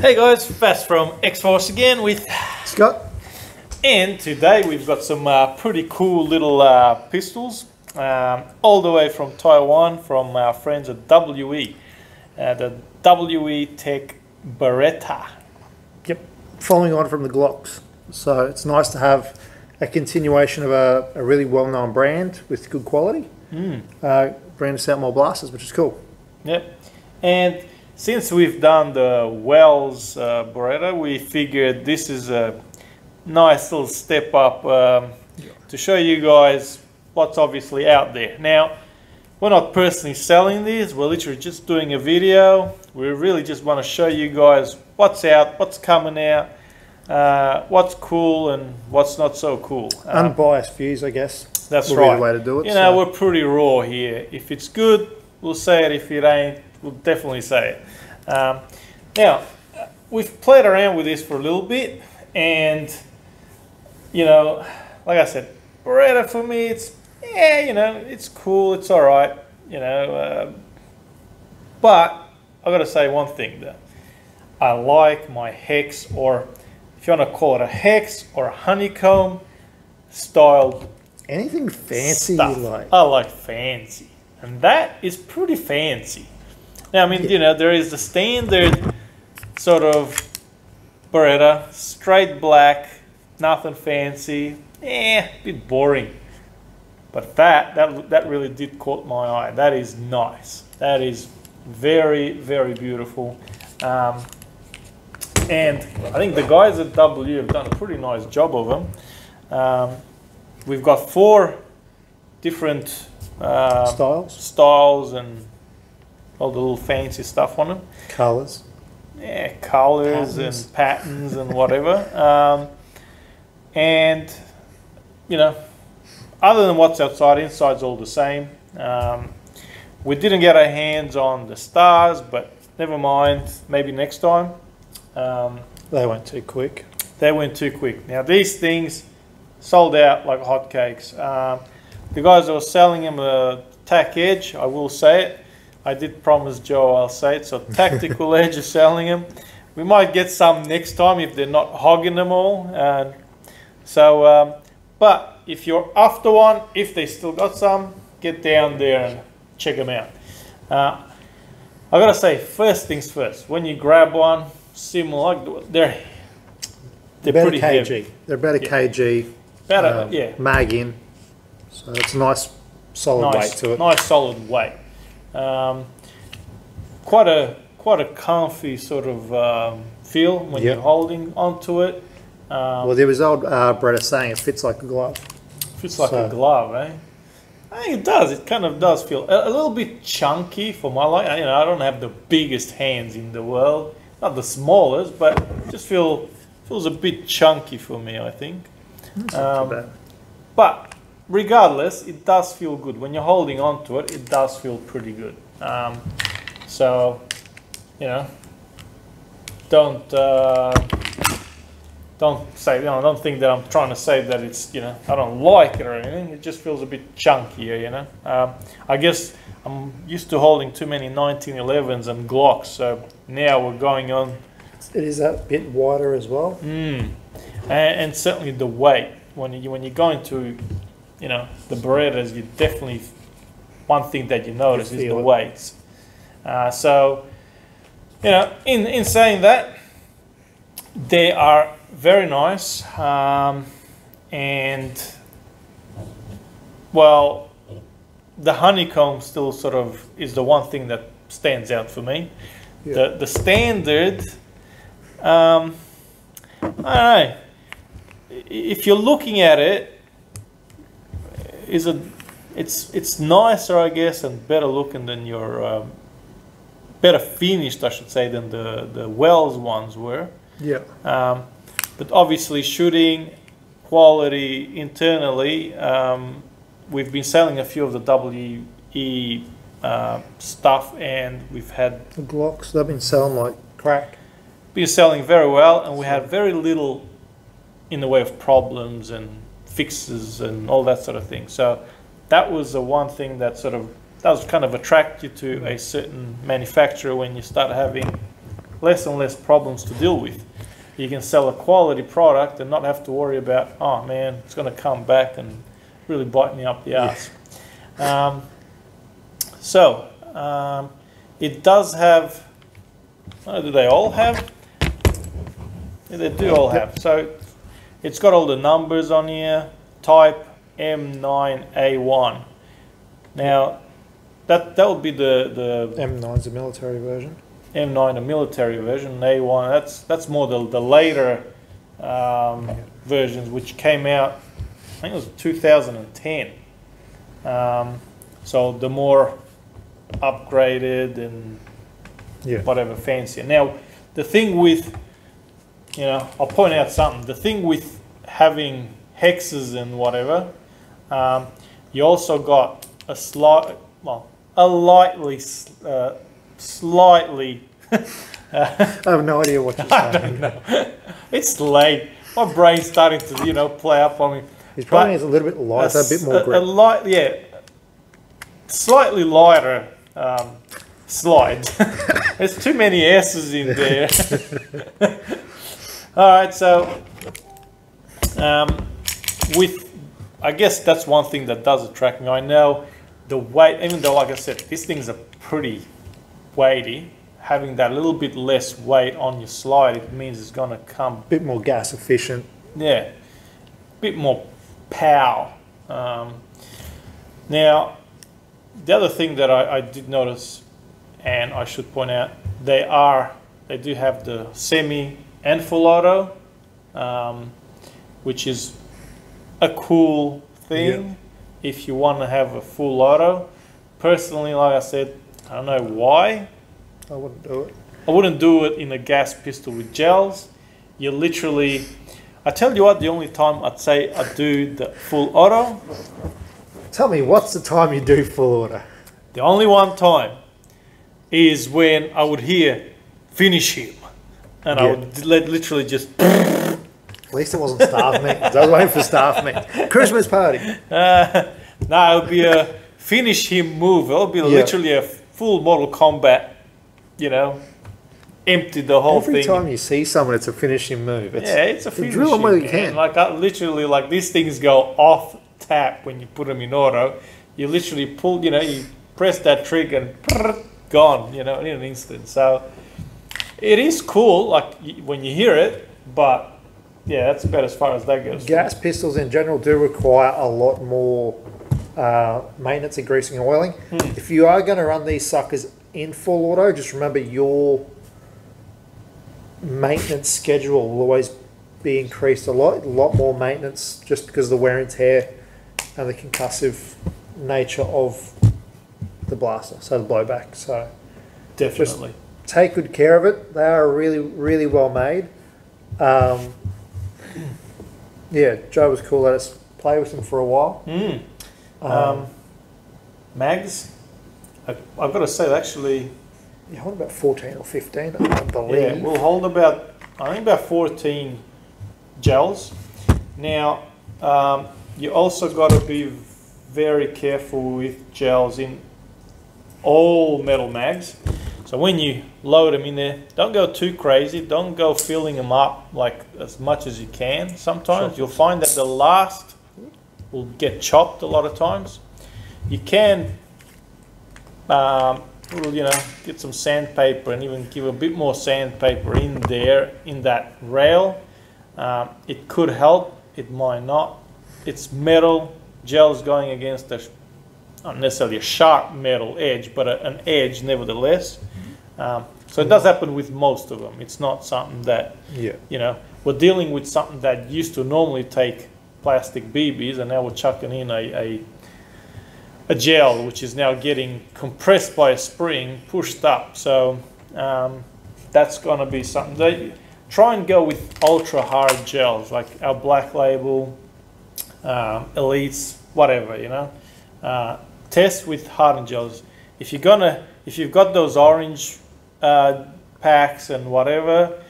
Hey guys, Vas from X-Force again with, Scott, and today we've got some uh, pretty cool little uh, pistols, um, all the way from Taiwan from our friends at WE, uh, the WE Tech Beretta. yep, following on from the Glocks. So it's nice to have a continuation of a, a really well-known brand with good quality. Mm. Uh, brand us out more blasters, which is cool. Yep. And since we've done the Wells uh, Beretta, we figured this is a nice little step up um, to show you guys what's obviously out there. Now, we're not personally selling these, we're literally just doing a video. We really just want to show you guys what's out, what's coming out, uh, what's cool and what's not so cool. Um, Unbiased views, I guess. that's right. the way to do it. You know, so- we're pretty raw here. If it's good, we'll say it. If it ain't, we'll definitely say it. Um, now, we've played around with this for a little bit, and you know, like I said, Beretta for me, it's yeah, you know, it's cool, it's all right, you know. Uh, but I've got to say one thing though. I like my hex, or if you want to call it a hex or a honeycomb styled anything fancy stuff. you like. I like fancy, and that is pretty fancy. Now, I mean, Yeah. you know, there is the standard sort of Beretta, straight black, nothing fancy, eh, bit boring. But that that that really did caught my eye. That is nice. That is very very beautiful. Um, and I think the guys at W have done a pretty nice job of them. Um, we've got four different uh, Styles, styles and all the little fancy stuff on them. colours. Yeah, colors Patterns. and patterns and whatever. Um, and you know, other than what's outside, inside's all the same. Um, we didn't get our hands on the stars, but never mind. Maybe next time. Um, They went too quick. they went too quick. Now these things sold out like hotcakes. Um, the guys that were selling them, uh, Tac Edge, I will say it. I did promise Joe I'll say it. So Tactical Edge is selling them. We might get some next time if they're not hogging them all. Uh, so, um, but if you're after one, if they still got some, get down there and check them out. Uh, I gotta say, first things first. When you grab one, similar, they're they're a pretty kg. heavy. They're about a Yeah. kg. About a, um, yeah, Mag in. So it's a nice, solid weight to it. nice solid weight. Um, quite a quite a comfy sort of um, feel when Yep. you're holding onto it. Um, Well, there was old uh, Bretta saying it fits like a glove. Fits like a glove, eh? I think it does. It kind of does feel a, a little bit chunky for my like. You know, I don't have the biggest hands in the world, not the smallest, but just feel feels a bit chunky for me. I think. Um, too bad. But regardless, it does feel good when you're holding on to it. It does feel pretty good. Um, so, you know, don't uh, don't say you know don't think that I'm trying to say that it's you know I don't like it or anything. It just feels a bit chunkier. You know, um, I guess I'm used to holding too many 1911s and Glocks. So now we're going on It is a bit wider as well. Mm. And, and certainly the weight when you when you're going to, you know, the Berettas, you definitely one thing that you notice is the it. weights. Uh, so, you know, in in saying that, they are very nice, um, and well, the honeycomb still sort of is the one thing that stands out for me. Yeah. The the standard. Um, I don't know. If you're looking at it, is it? It's it's nicer, I guess, and better looking than your, um, better finished, I should say, than the the Wells ones were. Yeah. Um, but obviously, shooting quality internally, um, we've been selling a few of the WE uh, stuff, and we've had The Glocks, they've been selling like crack. been selling very well, and we had very little in the way of problems and fixes and all that sort of thing. So that was the one thing that sort of that was kind of attract you to a certain manufacturer when you start having less and less problems to deal with. You can sell a quality product and not have to worry about, oh man, it's going to come back and really bite me up the ass. Um, so, um, it does have, oh, do they all have? Yeah, they do all have. So, it's got all the numbers on here, type M9A1. Now, that that would be the, the M9's a military version. M9, the military version, A1. That's that's more the the later um, versions, which came out. I think it was 2010. Um, so the more upgraded and Yeah. whatever fancier. Now, the thing with, you know, I'll point out something. The thing with having hexes and whatever, um, you also got a slight, well, a lightly, uh, slightly. I have no idea what you're saying. I don't know. It's late. My brain's starting to, you know, play up on me. His probably is a little bit lighter, a, s- bit more a, a grip. light, yeah, slightly lighter um, slide. There's too many S's in there. All right, so um, with, I guess that's one thing that does attract me. I know the weight, even though, like I said, these things are pretty weighty. Having that little bit less weight on your slide, it means it's going to come a bit more gas efficient. yeah, a bit more power. Um, now, the other thing that I, I did notice, and I should point out, they are they do have the semi and full auto, um, which is a cool thing if you want to have a full auto. Personally, like I said, I don't know why. I wouldn't do it. I wouldn't do it in a gas pistol with gels. You literally, I tell you what, the only time I'd say I do the full auto, Tell me, what's the time you do full auto? the only one time is when I would hear finish him. And I would literally just, At least it wasn't staff meet. I was waiting for staff meet. Christmas party. uh, no, it would be a finish him move. It would be Yeah. literally a full Mortal Kombat, you know, empty the whole Every thing. Every time you see someone, it's a finishing move. It's, yeah, it's a finishing. drill 'em where you can. Like I, literally, like these things go off tap when you put them in auto. You literally pull, you know, you press that trigger and gone, you know, in an instant. So it is cool, like when you hear it, but yeah, that's about as far as that goes. Gas pistols in general do require a lot more uh, maintenance and greasing and oiling. Hmm. If you are going to run these suckers in full auto, just remember your maintenance schedule will always be increased a lot. A lot more maintenance just because of the wear and tear and the concussive nature of the blaster, so the blowback. So Definitely. Take good care of it. They are really, really well made. Um, yeah, Joe was cool. Let us play with them for a while. Mm. Um, Um, mags, I, I've got to say, actually, yeah, hold about 14 or 15, I believe. Yeah, we'll hold about, I think about 14 gels. Now, um, you also got to be very careful with gels in all metal mags. So when you load them in there, don't go too crazy. Don't go filling them up like as much as you can. Sometimes Sure. you'll find that the last will get chopped a lot of times. You can um, you know, get some sandpaper and even give a bit more sandpaper in there in that rail. Um, it could help, it might not. It's metal, gel's going against a, not necessarily a sharp metal edge, but a, an edge nevertheless. Um, so it does happen with most of them. It's not something that, Yeah. you know, we're dealing with something that used to normally take plastic BBs and now we're chucking in a, a a gel which is now getting compressed by a spring, pushed up. So um, that's going to be something. They try and go with ultra hard gels like our Black Label, uh, Elites, whatever. You know, uh, test with hardened gels. If you're gonna, if you've got those orange uh, packs and whatever,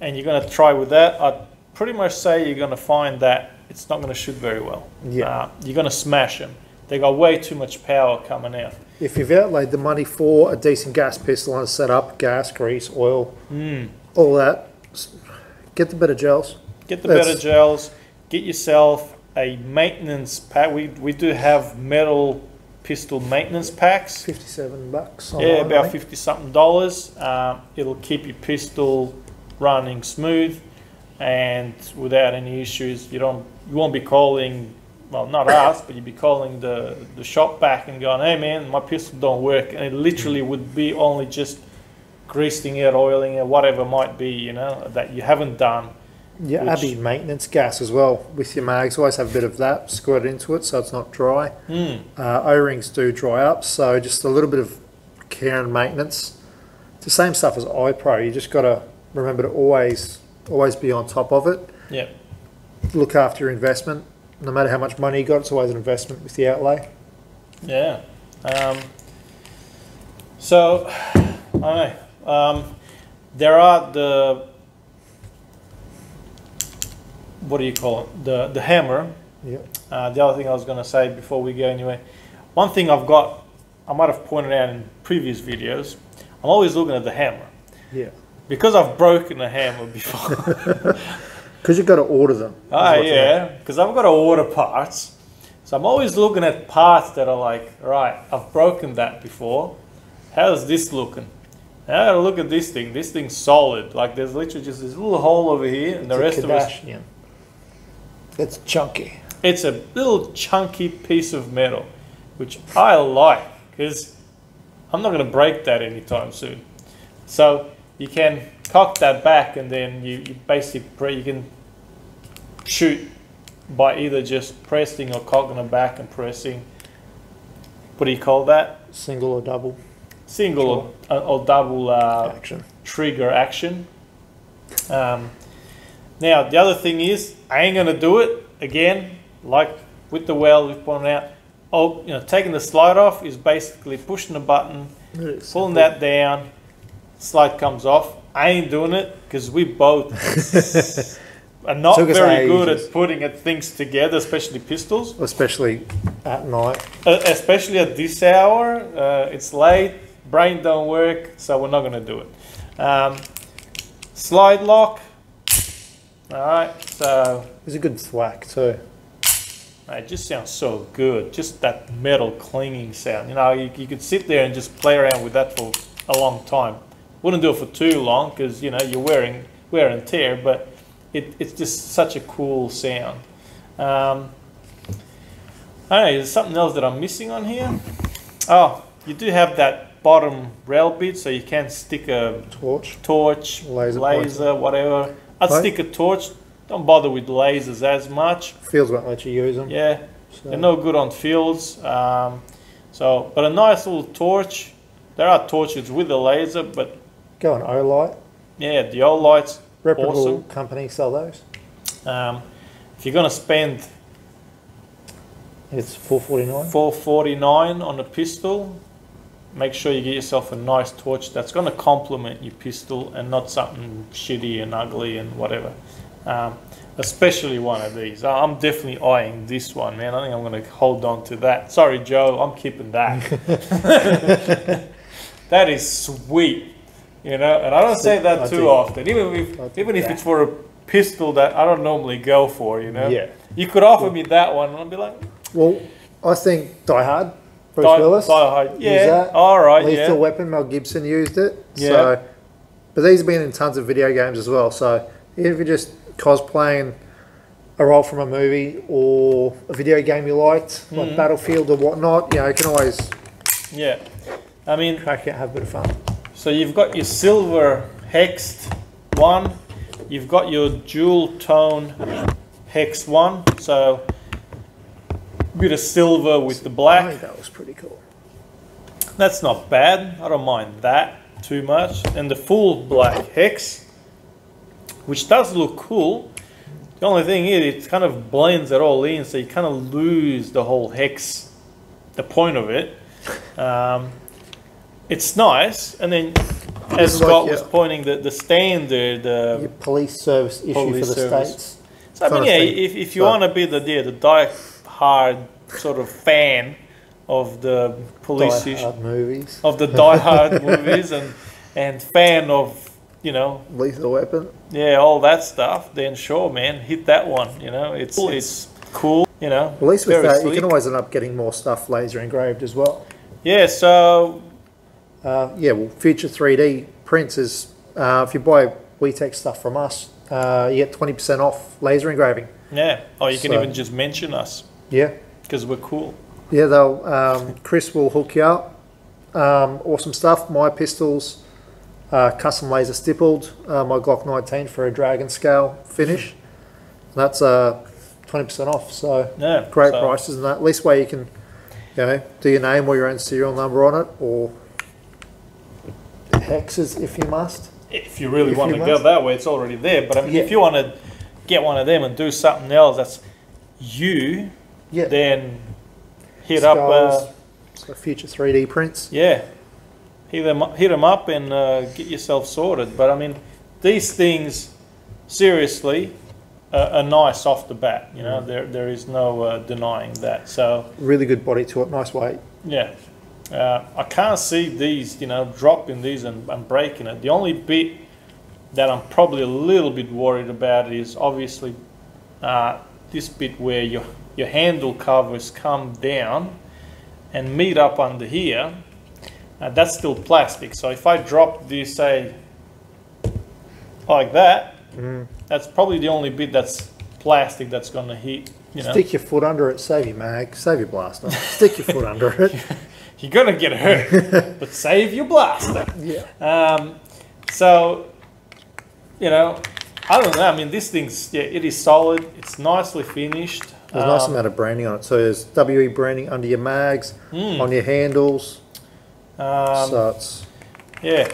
and you're gonna try with that, I'd pretty much say you're gonna find that it's not gonna shoot very well. Yeah. Uh, you're gonna smash them. they got way too much power coming out. If you've outlaid the money for a decent gas pistol and set up, gas, grease, oil, Mm. all that, get the better gels. Get the That's- better gels. Get yourself a maintenance pack. We we do have metal pistol maintenance packs. 57 bucks. Yeah, about think. fifty something dollars. Um, it'll keep your pistol running smooth and without any issues. You don't you won't be calling well not us, but you'd be calling the the shop back and going, hey man, my pistol don't work, and it literally would be only just greasing it, oiling it, whatever it might be, you know, that you haven't done. Your which- Abbey maintenance gas as well with your mags. Always have a bit of that squirt into it so it's not dry. Hmm. Uh, O-rings do dry up, so just a little bit of care and maintenance. It's the same stuff as iPro. You just got to remember to always always be on top of it. Yeah. Look after your investment. No matter how much money you got, it's always an investment with the outlay. Yeah. Um, so, I don't know. Um, there are the what do you call it? The the hammer. Yeah. Uh, the other thing I was going to say before we go anywhere, one thing I've got, I might have pointed out in previous videos. I'm always looking at the hammer Yeah. because I've broken a hammer before. Because you've got to order them. Ah, yeah, because I've got to order parts. So I'm always looking at parts that are like, right, I've broken that before. How's this looking? Now I gotta look at this thing. This thing's solid. Like there's literally just this little hole over here, and the rest of it. It's chunky. it's a little chunky piece of metal, which I like because I'm not gonna break that anytime soon. So you can cock that back, and then you, you basically pre- you can shoot by either just pressing or cocking it back and pressing. What do you call that? Single or double Single or, or double uh, action. trigger action. Um, now the other thing is, I ain't gonna do it again. Like with the well, we've pointed out. Oh, you know, taking the slide off is basically pushing the button, pulling that down, slide comes off. I ain't doing it because we both are not Took very good at putting things together, especially pistols. Especially at night. Uh, especially at this hour, uh, it's late, brain don't work, so we're not going to do it. Um, slide lock. All right, so It's a good thwack too. it just sounds so good. Just that metal clinging sound. You know, you, you could sit there and just play around with that for a long time. Wouldn't do it for too long because you know you're wearing wear and tear, but it, it's just such a cool sound. Um, I don't know, is something else that I'm missing on here? Oh, you do have that bottom rail bit, so you can stick a Torch. torch, Laser laser, whatever. I'd Right. stick a torch. Don't bother with lasers as much. Fields won't let you use them. Yeah, so- they're no good on fields. Um, so, but a nice little torch. There are torches with a laser, but Go on Olight. yeah, the Olights. Reputable Awesome. companies sell those. Um, if you're gonna spend It's 449. 449 on a pistol, make sure you get yourself a nice torch that's gonna complement your pistol and not something shitty and ugly and whatever. Um, especially one of these. I'm definitely eyeing this one, man. I think I'm gonna hold on to that. Sorry, Joe, I'm keeping that. that is sweet, you know. And I don't say that too often, even if even if it's for a pistol that I don't normally go for, you know. Yeah. You could offer me that one, and I'd be like, Well, I think Die Hard, Bruce Die- Willis. Used Yeah. that. All right. Lethal Yeah. Weapon, Mel Gibson used it. Yeah. So, but these have been in tons of video games as well. So if you're just cosplaying a role from a movie or a video game you liked, like Mhm. Battlefield or whatnot, you know, you can always Yeah. I mean, crack it, have a bit of fun. so you've got your silver hexed one. You've got your dual tone hex one. So bit of silver with the black. think that was pretty cool. That's not bad. I don't mind that too much. And the full black hex, which does look cool. The only thing is, it kind of blends it all in, so you kind of lose the whole hex, the point of it. Um, it's nice, and then as is like Scott was pointing, the the standard. Uh, Your police service issue Police for the service. states. so I mean, yeah, if, if you So- want to be the yeah, the die hard sort of fan of the police Die Hard movies, of the Die Hard movies, and and fan of you know Lethal Weapon. yeah all that stuff, then sure, man, hit that one. You know, it's it's cool. You know, At least with very that, you can always end up getting more stuff laser engraved as well. yeah. So Uh, yeah, well, future 3D prints is uh, if you buy WE Tech stuff from us, uh, you get 20% off laser engraving. yeah, oh, you can even just mention us Yeah, because we're cool. yeah. They'll um, Chris will hook you up. Um, awesome stuff. My pistols, uh, custom laser stippled. Uh, my Glock 19 for a dragon scale finish. That's uh, 20% off. So Yeah, great so- prices and that. Least way you can, you know, do your name or your own serial number on it, or hexes if you must. if you really If want you to go that way, it's already there. But I mean, Yeah. if you want to get one of them and do something else that's you, Yeah. then hit up. Uh, so future 3D prints. yeah, hit them up- hit them up and uh, get yourself sorted. But I mean, these things seriously uh, are nice off the bat. You Mm. know, there there is no uh, denying that. So Really good body to it, nice weight. yeah. Uh, I can't see these, you know, dropping these and, and breaking it. The only bit that I'm probably a little bit worried about is obviously uh, this bit where your your handle covers come down and meet up under here. Uh, that's still plastic. So if I drop this, say, like that, Mm. that's probably the only bit that's plastic that's going to hit. You know, Stick your foot under it, save your mag, save your blaster. Stick your foot under it. you're going to get hurt, but save your blaster. Yeah. Um, so, you know, I don't know. I mean, this thing's yeah, it is solid. It's nicely finished. There's a nice Um, amount of branding on it. So there's WE branding under your mags, mm, on your handles. um, so it's yeah,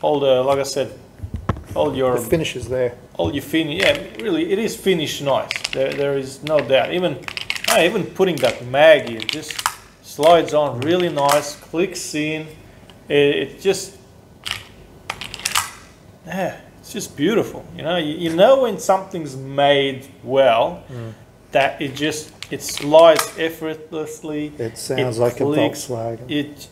all the like I said, all your the finishes there. all your fin. Yeah, really, it is finished nice. There, there is no doubt. Even, even putting that mag here just slides on really nice. Clicks in. It, it just, yeah, it's just beautiful. You know, you, you know when something's made well, Mm. That it just it slides effortlessly. It sounds It like clicks. a Volkswagen. It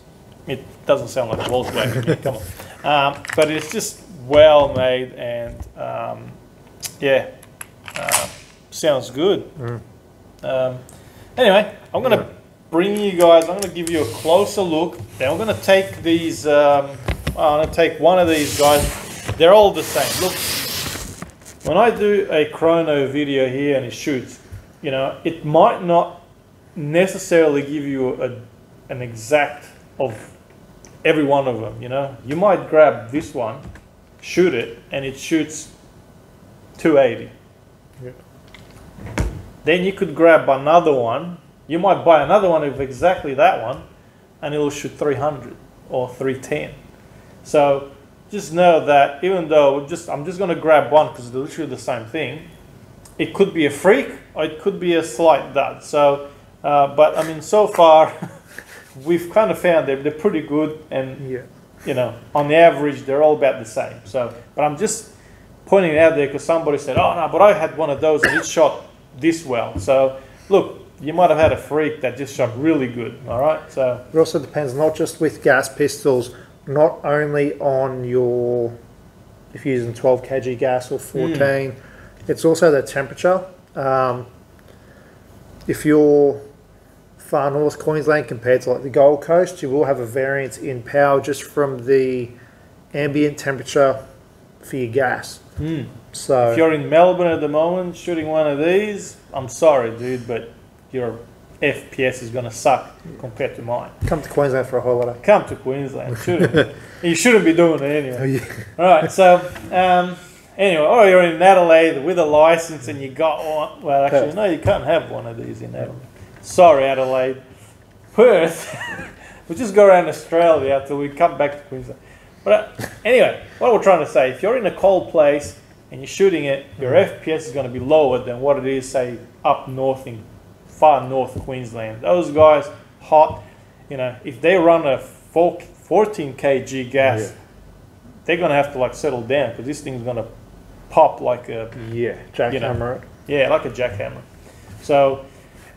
it doesn't sound like a Volkswagen. come on, um, but it's just well made and um, yeah, uh, sounds good. Mm. Um, anyway, I'm gonna Yeah. bring you guys. I'm gonna give you a closer look. Then I'm gonna take these. Um, I'm gonna take one of these guys. They're all the same. Look, when I do a chrono video here and it shoots, you know, it might not necessarily give you a, an exact of every one of them. You know, you might grab this one, shoot it, and it shoots 280. Yeah. Then you could grab another one. You might buy another one of exactly that one, and it'll shoot 300 or 310. So just know that even though just I'm just going to grab one because they're literally the same thing, it could be a freak or it could be a slight dud. So, uh, but I mean, so far we've kind of found they're, they're pretty good, and Yeah. you know, on the average, they're all about the same. So, but I'm just pointing it out there because somebody said, "Oh no, but I had one of those and it shot this well." So, look, you might have had a freak that just shot really good. All right, so It also depends not just with gas pistols, not only on your if you're using 12 kg gas or 14, it's also the temperature. Um, if you're far north Queensland compared to like the Gold Coast, you will have a variance in power just from the ambient temperature for your gas. if So if you're in Melbourne at the moment shooting one of these, I'm sorry, dude, but your FPS is going to suck compared to mine. come to Queensland for a holiday. Come to Queensland, shoot you shouldn't be doing it anyway. Oh, yeah. All right, so um, anyway, oh, you're in Adelaide with a license and you got one. Well, actually, no, you can't have one of these in Adelaide. Sorry, Adelaide. Perth. we'll just go around Australia until we come back to Queensland. But uh, anyway, what we're trying to say, if you're in a cold place and you're shooting it, your FPS is going to be lower than what it is, say, up north in far north Queensland. Those guys, hot, you know, if they run a four- 14 kg gas, Yeah. they're going to have to like settle down because this thing's going to pop like a Yeah, jackhammer it. yeah, like a jackhammer. So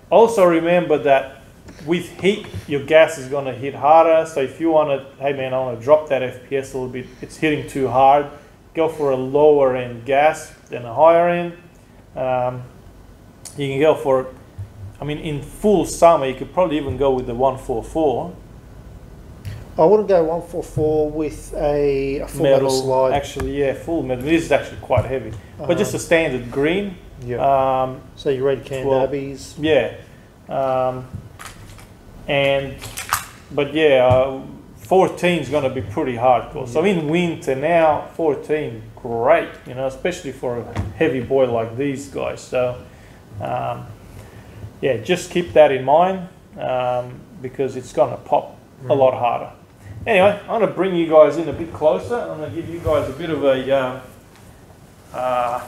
Also remember that with heat, your gas is going to hit harder. So if you want to, hey man, I want to drop that FPS a little bit, it's hitting too hard, go for a lower end gas than a higher end. Um, you can go for, I mean, in full summer, you could probably even go with the 144 I wouldn't go 144 with a, a full metal, slide. Actually, yeah, full metal. This is actually quite heavy, uh-huh. but just a standard green. Yeah. Um, so you red can abbeys. Yeah. Um, and but yeah, uh, 14 is going to be pretty hardcore. So in winter now, 14 great, you know, especially for a heavy boy like these guys. So um, yeah, just keep that in mind um, because it's going to pop a lot harder. Anyway, I'm going to bring you guys in a bit closer. I'm going to give you guys a bit of a uh, uh,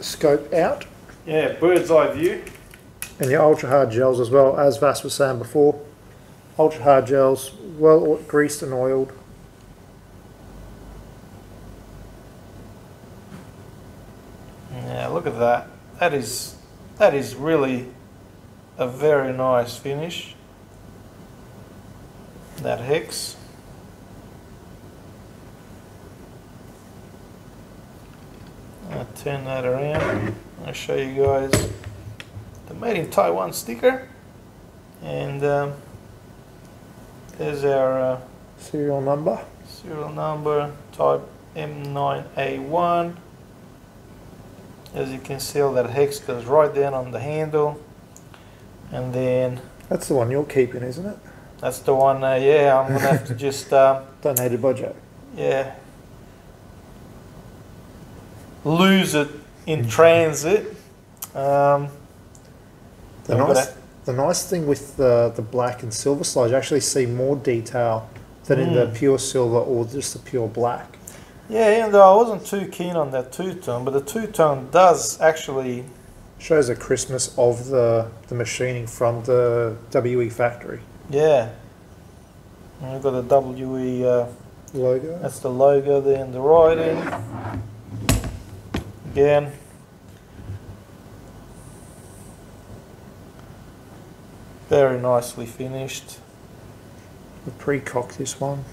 scope out. Yeah, bird's eye view. And the ultra hard gels as well, as Vas was saying before. Ultra hard gels, well greased and oiled. Yeah, look at that. That is that is really a very nice finish. That hex. I'll turn that around. I'll show you guys the Made in Taiwan sticker. And um, there's our uh, serial number. Serial number type M9A1. As you can see, all that hex goes right down on the handle. And then... That's the one you're keeping, isn't it? That's the one, uh, yeah, I'm going to have to just... Uh, Donated by Joe. Yeah, lose it in transit. Um, the, nice, the nice thing with the, the black and silver slides, you actually see more detail than mm. in the hmm. pure silver or just the pure black. Yeah, even though I wasn't too keen on that two tone, but the two tone does actually shows the Christmas of the the machining from the WE factory. Yeah, and we've got the WE uh, logo. That's the logo there in the writing again. Very nicely finished. We pre-cocked this one,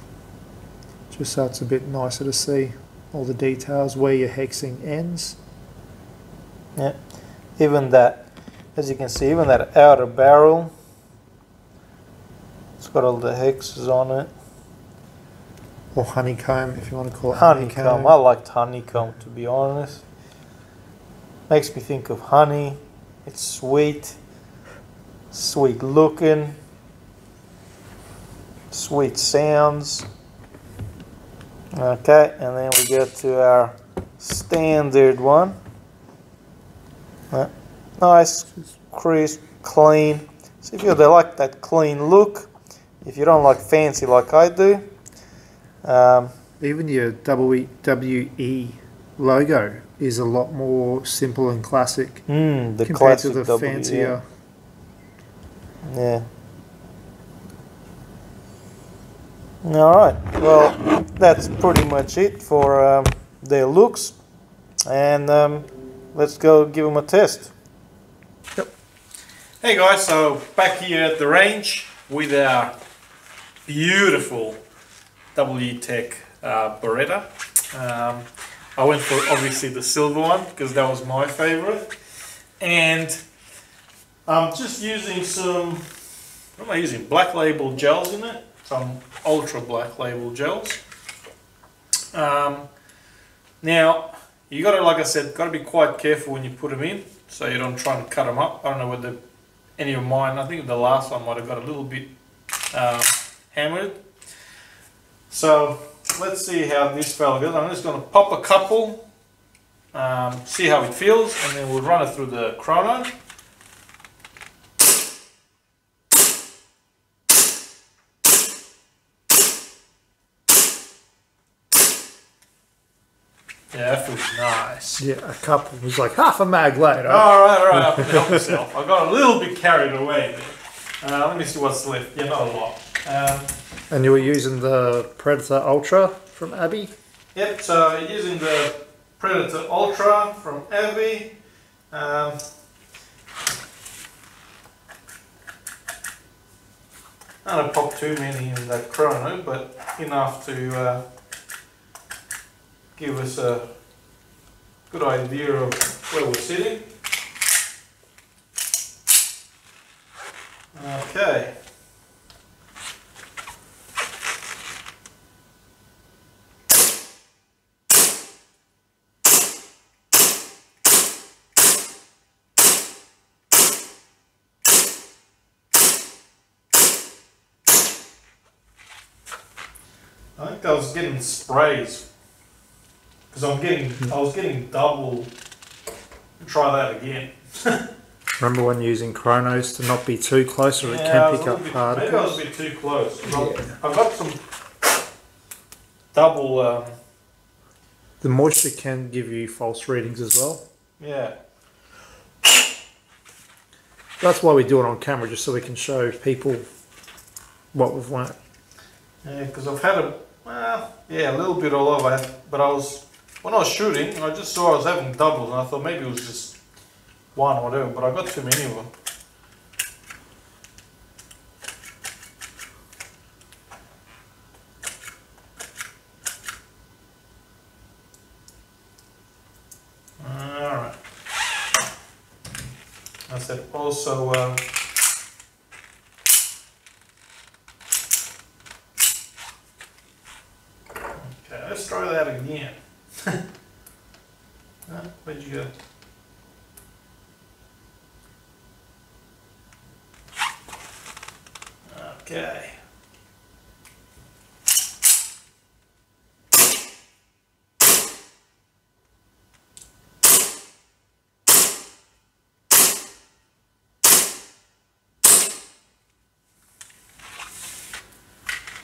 just so it's a bit nicer to see all the details where your hexing ends. Yeah, even that, as you can see, even that outer barrel, it's got all the hexes on it. Or honeycomb, if you want to call it honeycomb. honeycomb. I liked honeycomb, to be honest. Makes me think of honey. It's sweet, sweet looking, sweet sounds. Okay, and then we get to our standard one. Nice, crisp, clean. So if you like that clean look, if you don't like fancy like I do, um, even your WE logo is a lot more simple and classic mm, the compared to the w, fancier. Yeah. yeah. All right. Well, that's pretty much it for um, their looks, and um, let's go give them a test. Yep. Hey guys, so back here at the range with our beautiful W Tech uh, Beretta. Um, I went for obviously the silver one because that was my favorite. And I'm just using some, what am I using? Black label gels in it. Some ultra black label gels. Um, now, you gotta, like I said, gotta be quite careful when you put them in so you don't try and cut them up. I don't know whether any of mine, I think the last one might have got a little bit uh, hammered. So let's see how this fella goes. I'm just going to pop a couple, um, see how it feels, and then we'll run it through the chrono. Yeah, that feels nice. Yeah, a couple was like half a mag later. All right, all right, I can help myself. I got a little bit carried away there. Uh, let me see what's left. Yeah, not a lot. Um, and you were using the Predator Ultra from Abbey? Yep, so using the Predator Ultra from Abbey. Um, I don't pop too many in that chrono, but enough to uh, give us a good idea of where we're sitting. Okay. Think I was getting sprays because I'm getting I was getting double. Try that again. Remember when using chronos to not be too close or it Yeah, I can pick up bit- Maybe I was particles? a bit too close. I've- Yeah. I've got some double. Um, The moisture can give you false readings as well. yeah. That's why we do it on camera, just so we can show people what we've learnt. Yeah, because I've had a yeah, a little bit all over. But I was when I was shooting, I just saw I was having doubles, and I thought maybe it was just one or whatever. But I got too many of them. All right. I said also. Uh, Okay, let's try that again. Huh, Where'd you go? Okay.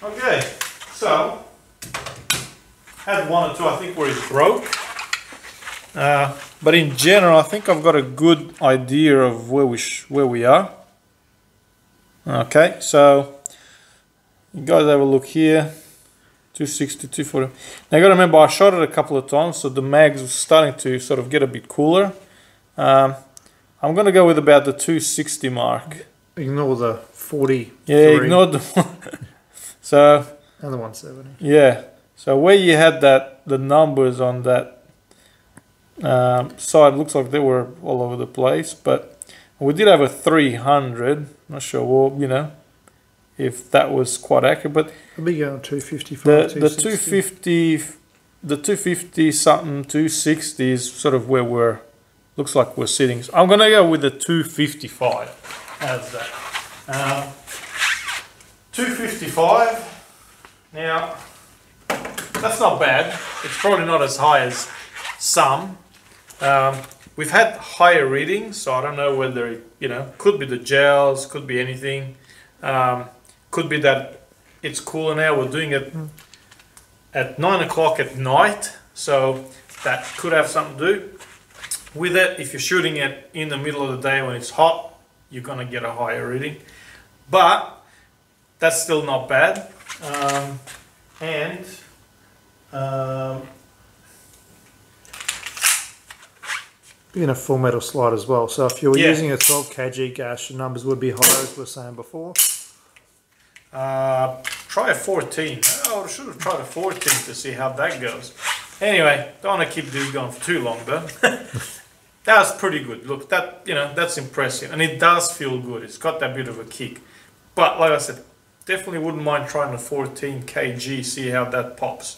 Okay, had one or two, I think, where it broke. Uh, but in general, I think I've got a good idea of where we sh- where we are. Okay, so you guys have a look here. 260, 240. Now you gotta remember I shot it a couple of times, so the mags was starting to sort of get a bit cooler. Um, I'm gonna go with about the 260 mark. Ignore the 40 Yeah, ignore the one. So and the 170. Yeah. So where you had that, the numbers on that um, side looks like they were all over the place, but we did have a 300. Not sure, well, you know, if that was quite accurate, but I'll be going 255, the the 250, the 250 something, 260 is sort of where we're looks like we're sitting. So I'm gonna go with the 255. How's that? Um, 255. Now that's not bad. It's probably not as high as some. Um, we've had higher readings, so I don't know whether it, you know could be the gels, could be anything. Um, could be that it's cooler now. We're doing it at nine o'clock at night, so that could have something to do with it. If you're shooting it in the middle of the day when it's hot, you're gonna get a higher reading, but that's still not bad. Um, and um, Being a full metal slide as well. So if you were Yeah. using a 12 kg gas, your numbers would be higher, as we were saying before. Uh, try a 14. Oh, I should have tried a 14 to see how that goes. Anyway, don't want to keep this going for too long though. that was pretty good. Look, that you know that's impressive, and it does feel good. It's got that bit of a kick. But like I said, definitely wouldn't mind trying a 14 kg, see how that pops.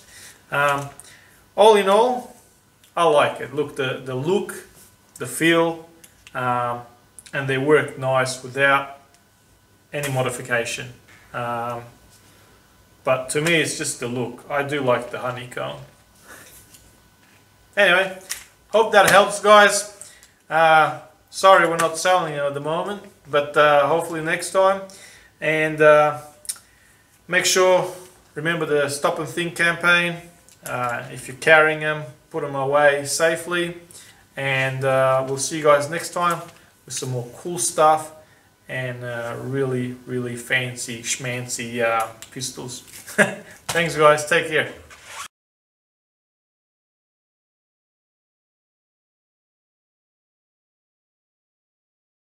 Um, all in all, I like it. Look, the the look, the feel, um, and they work nice without any modification. Um, but to me, it's just the look. I do like the honeycomb. Anyway, hope that helps, guys. Uh, sorry we're not selling it at the moment, but uh, hopefully next time. And uh, make sure, remember the Stop and Think campaign. Uh, if you're carrying them, put them away safely. And uh, we'll see you guys next time with some more cool stuff and uh, really, really fancy, schmancy uh, pistols. Thanks, guys. Take care.